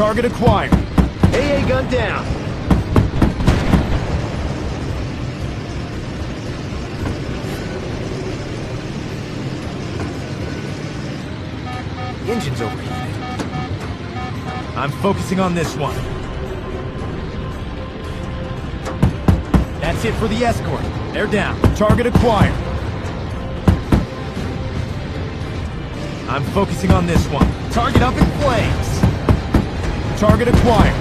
Target acquired. AA gun down. Engine's overheated. I'm focusing on this one. That's it for the escort. They're down. Target acquired. I'm focusing on this one. Target up in flames. Target acquired.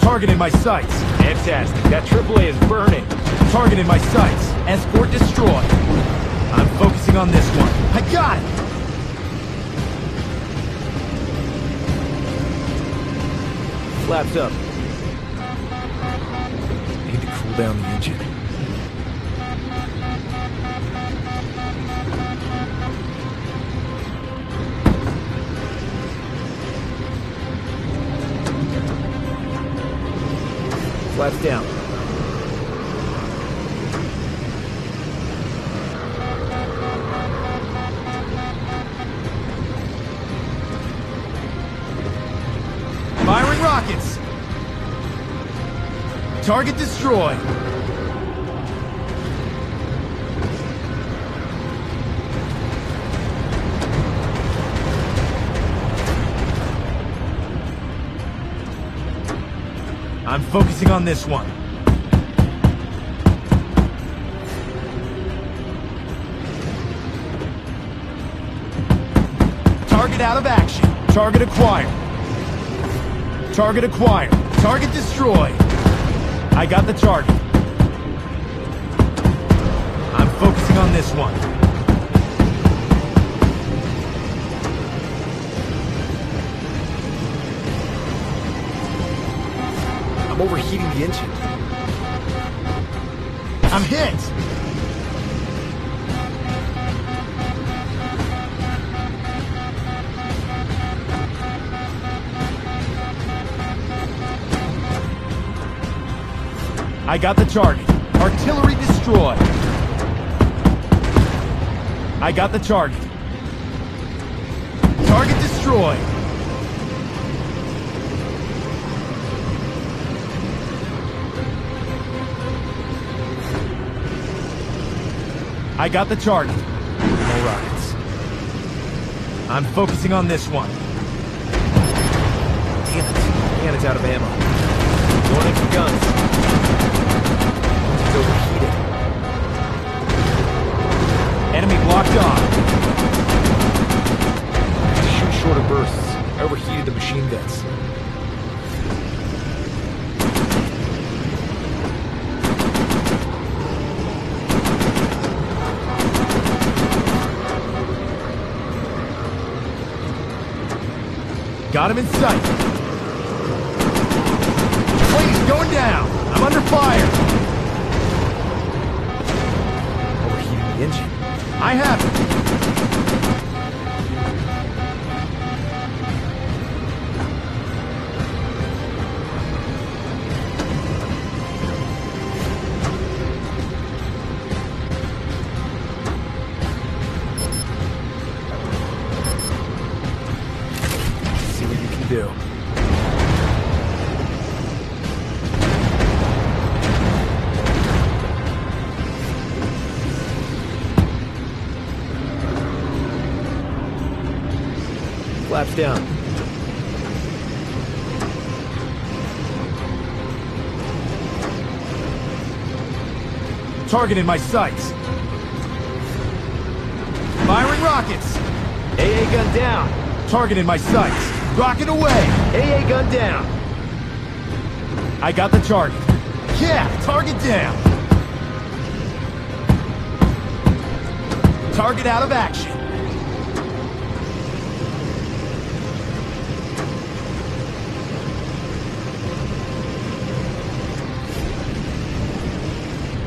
Target in my sights. Fantastic. That AAA is burning. Target in my sights. Escort destroyed. I'm focusing on this one. I got it! Flaps up. Need to cool down the engine. Flaps down. Firing rockets! Target destroyed. Focusing on this one. Target out of action. Target acquired. Target acquired. Target destroyed. I got the target. I'm focusing on this one. I'm overheating the engine. I'm hit! I got the target. Artillery destroyed. I got the target. Target destroyed. I got the target. No rockets. I'm focusing on this one. Damn it. Cannon's out of ammo. Going in for guns. It's overheated. Enemy blocked off. Shoot shorter bursts. Overheated the machine guns. Got him in sight. Plane's going down. I'm under fire. Overheating the engine. I have it. Down. Target in my sights. Firing rockets. AA gun down. Target in my sights. Rocket away. AA gun down. I got the target. Yeah, target down. Target out of action.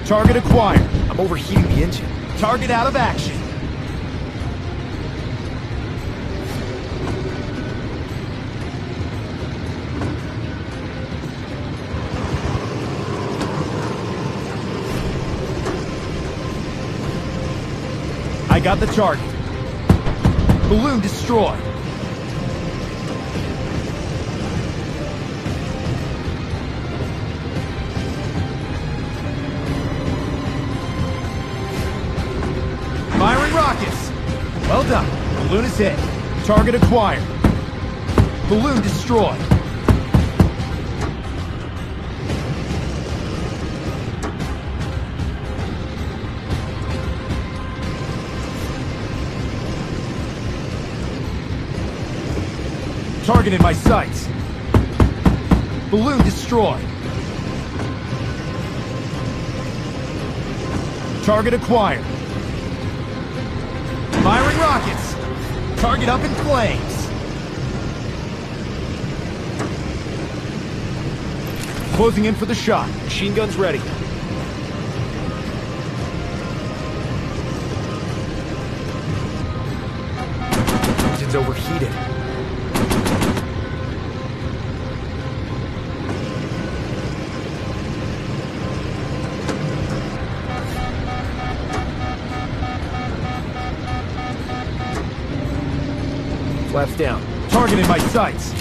Target acquired. I'm overheating the engine. Target out of action. I got the target. Balloon destroyed. Balloon is hit. Target acquired. Balloon destroyed. Target in my sights. Balloon destroyed. Target acquired. Firing rockets. Target up in flames. Closing in for the shot. Machine guns ready. Engine's overheated. Flaps down. Target in my sights.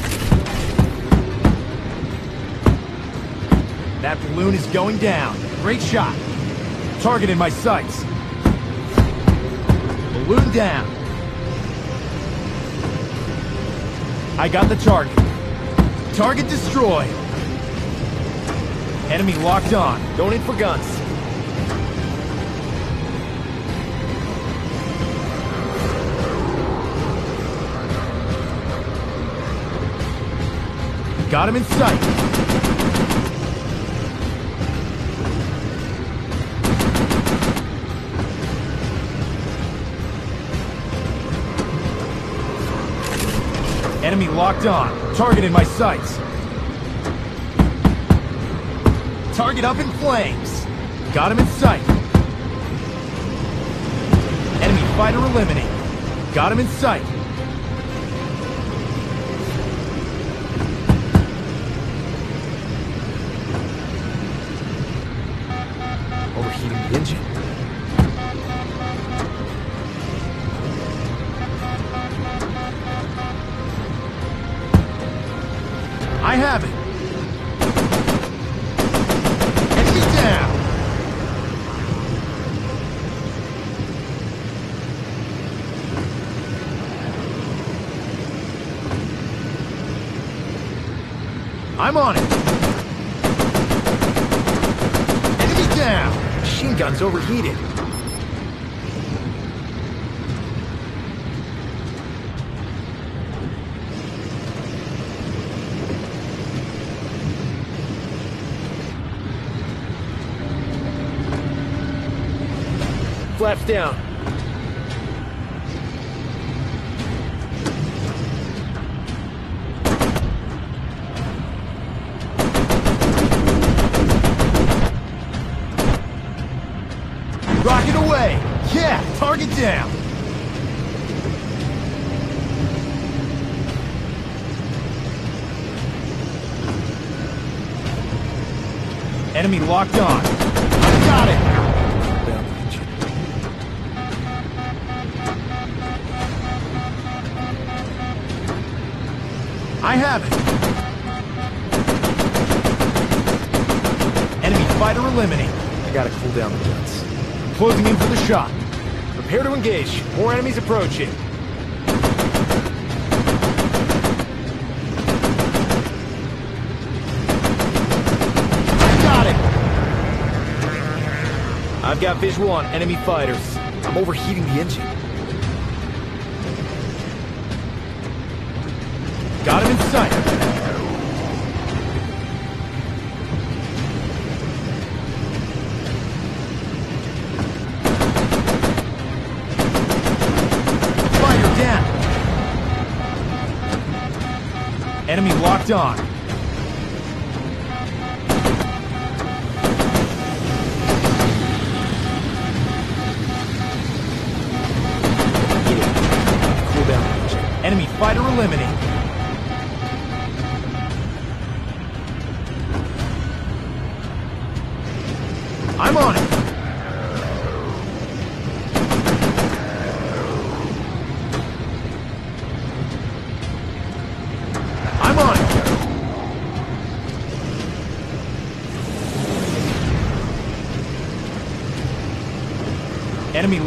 That balloon is going down. Great shot. Target in my sights. Balloon down. I got the target. Target destroyed. Enemy locked on. Going in for guns. Got him in sight. Enemy locked on. Target in my sights. Target up in flames. Got him in sight. Enemy fighter eliminated. Got him in sight. Gun's overheated. Flaps down. Target down. Enemy locked on. Got it. Down the engine. I have it. Enemy fighter eliminated. I gotta cool down the guns. Closing in for the shot. Prepare to engage. More enemies approaching. Got it. I've got visual on enemy fighters. I'm overheating the engine. Locked on. Enemy fighter eliminated.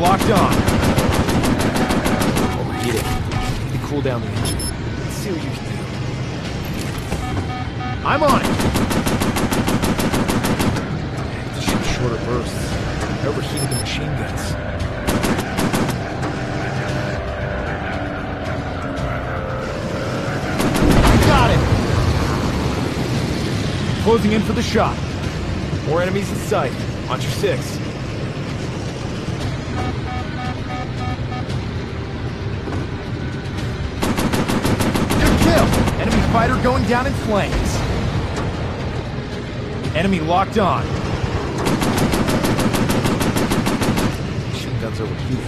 Locked on. Oh, Overheating. Need to cool down the engine. Let's see what you can do. I'm on it. Just shoot shorter bursts. I overheated the machine guns. Got it. Closing in for the shot. More enemies in sight. Watch your six. Fighter going down in flames. Enemy locked on. Machine guns overheated.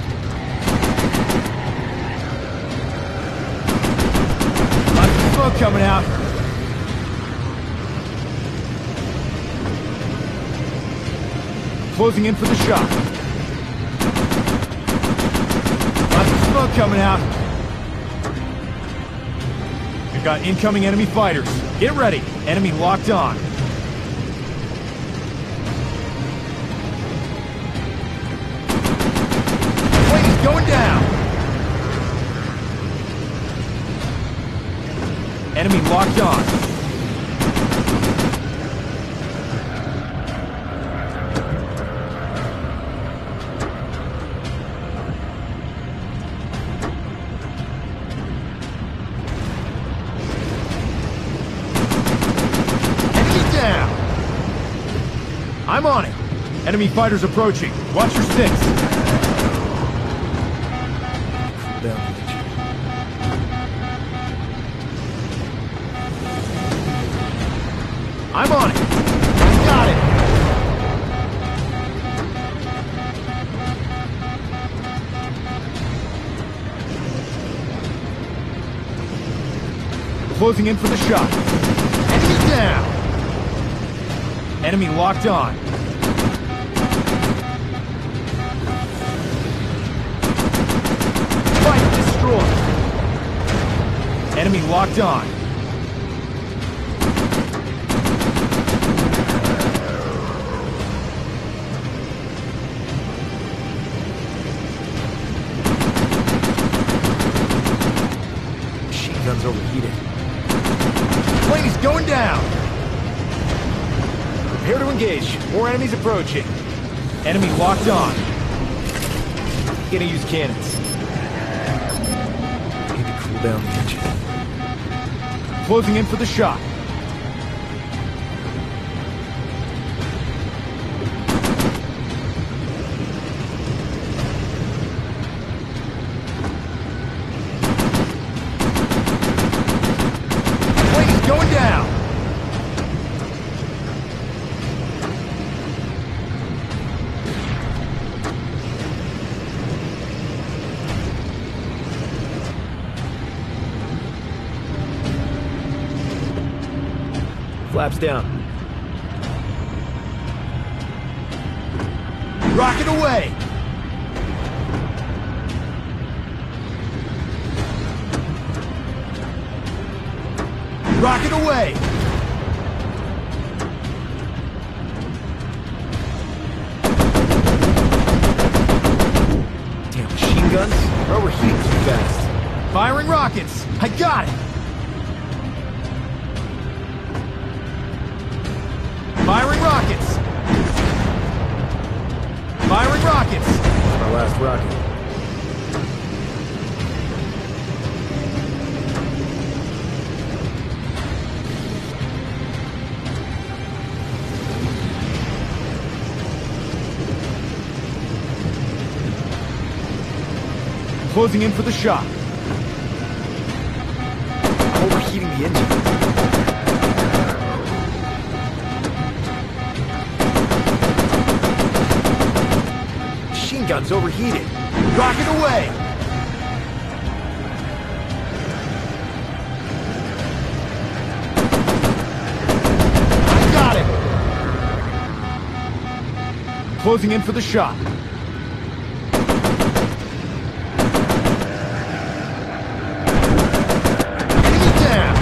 Lots of smoke coming out. Closing in for the shot. Lots of smoke coming out. We've got incoming enemy fighters. Get ready. Enemy locked on. He's going down. Enemy locked on. Enemy fighters approaching. Watch your six. I'm on it. Got it. Closing in for the shot. Enemy down. Enemy locked on. Enemy locked on. Machine guns overheated. Plane is going down. Prepare to engage. More enemies approaching. Enemy locked on. Gonna use cannons. Need to cool down the engine. Closing in for the shot. Flaps down. Rocket away. Rocket away. Damn machine guns overheating too fast. Firing rockets. I got it. Rockets. My last rocket. Closing in for the shot. Overheating the engine. Machine guns overheated. Rocket away. I got it. Closing in for the shot. Enemy down.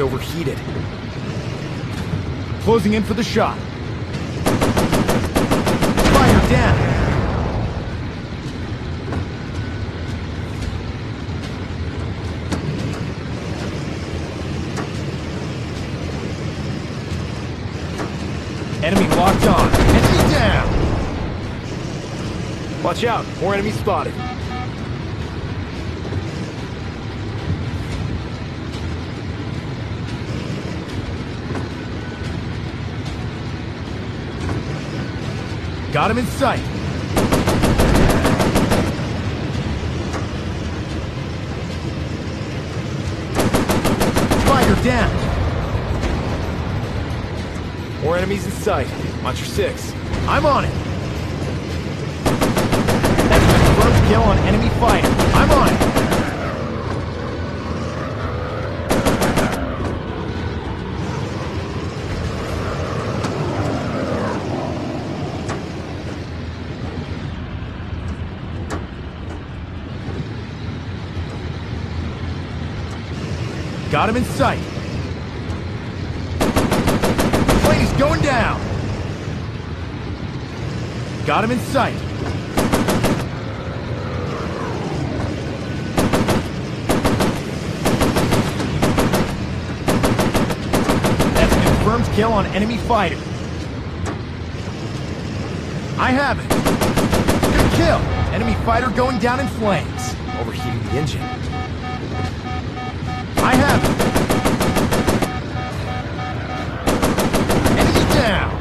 Engine's overheated. Closing in for the shot. Fire down. Enemy locked on. Enemy down. Watch out, more enemies spotted. Got him in sight. Fire down. More enemies in sight. Watch your six. I'm on it. That's a confirmed kill on enemy fighter. I'm on it. Got him in sight. Plane is going down. Got him in sight. That's a confirmed kill on enemy fighter. I have it. Good kill. Enemy fighter going down in flames. Overheating the engine. I have. Enemy down.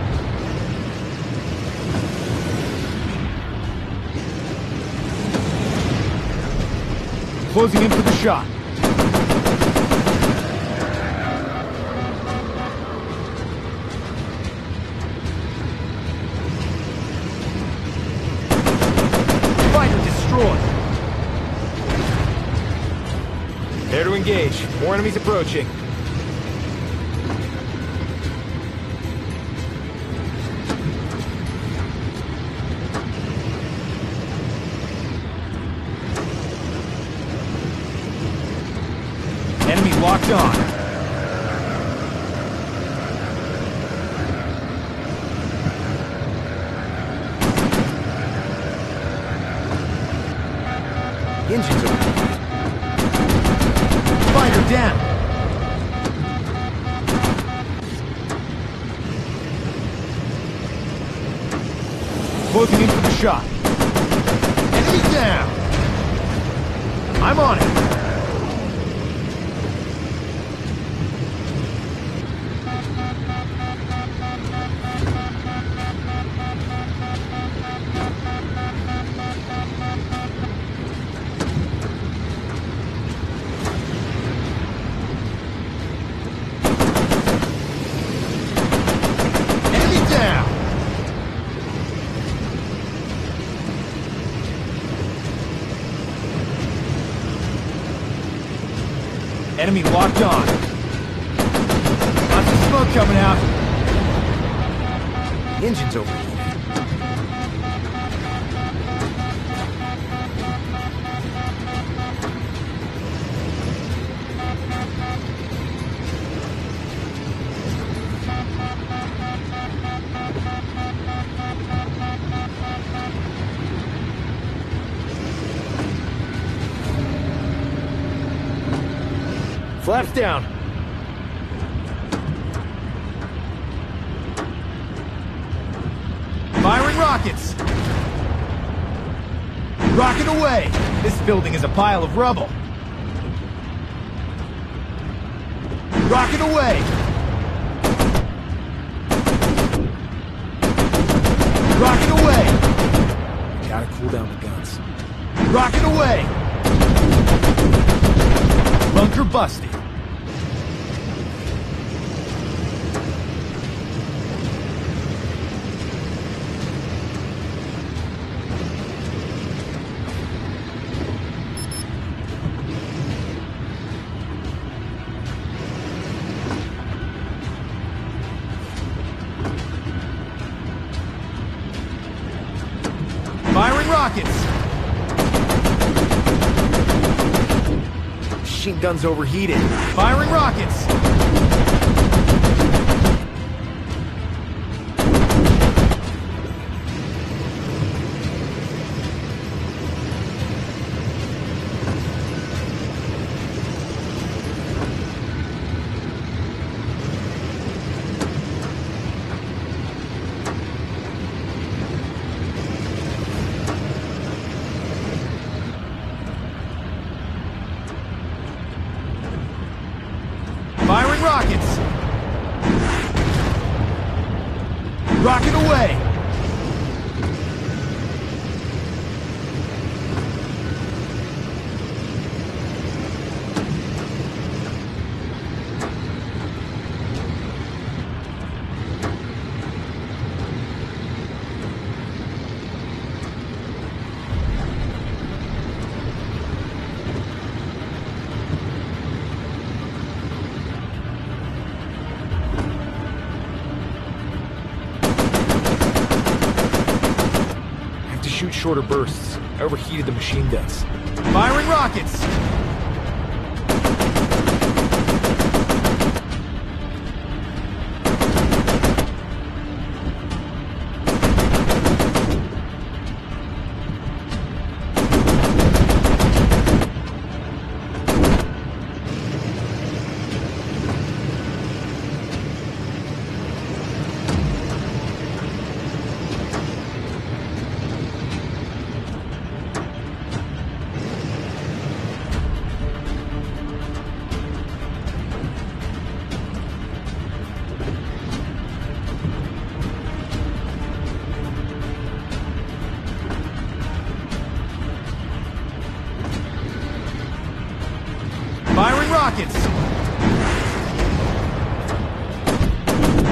Closing in for the shot. Engage. More enemies approaching. Enemy locked on. The engine's overheated. Fighter down. Closing in for the shot. Enemy down. I'm on it. Enemy down. Enemy locked on. Lots of smoke coming out. The engine's overheated. Flaps down. Firing rockets. Rocket away. This building is a pile of rubble. Rocket away. Rocket away. Gotta cool down the guns. Rocket away. Bunker busted. Gun's overheated. Firing rockets! Rocket away! I have to shoot shorter bursts. Overheated the machine guns. Firing rockets!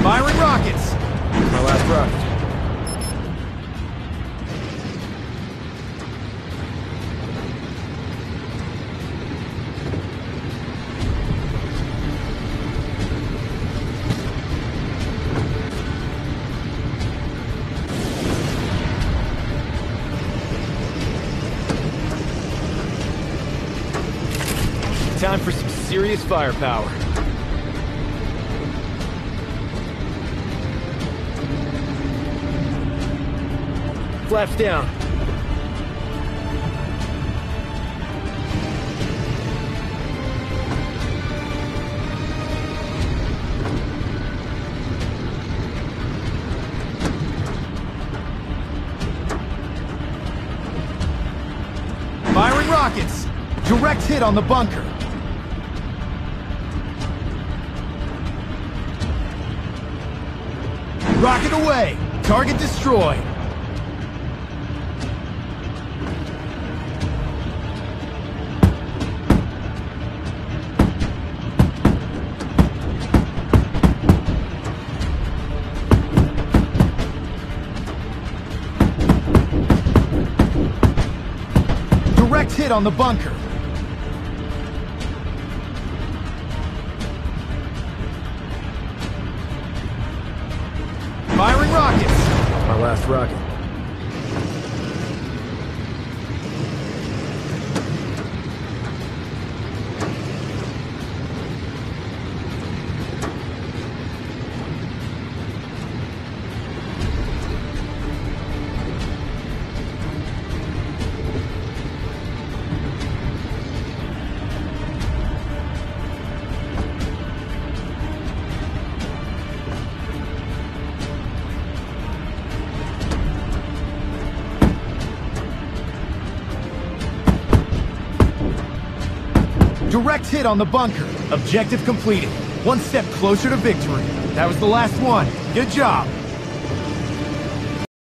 Firing rockets! My last rocket. Time for some serious firepower. Flaps down. Firing rockets! Direct hit on the bunker! Rocket away! Target destroyed! Hit on the bunker! Firing rockets! My last rocket. Direct hit on the bunker. Objective completed. One step closer to victory. That was the last one. Good job.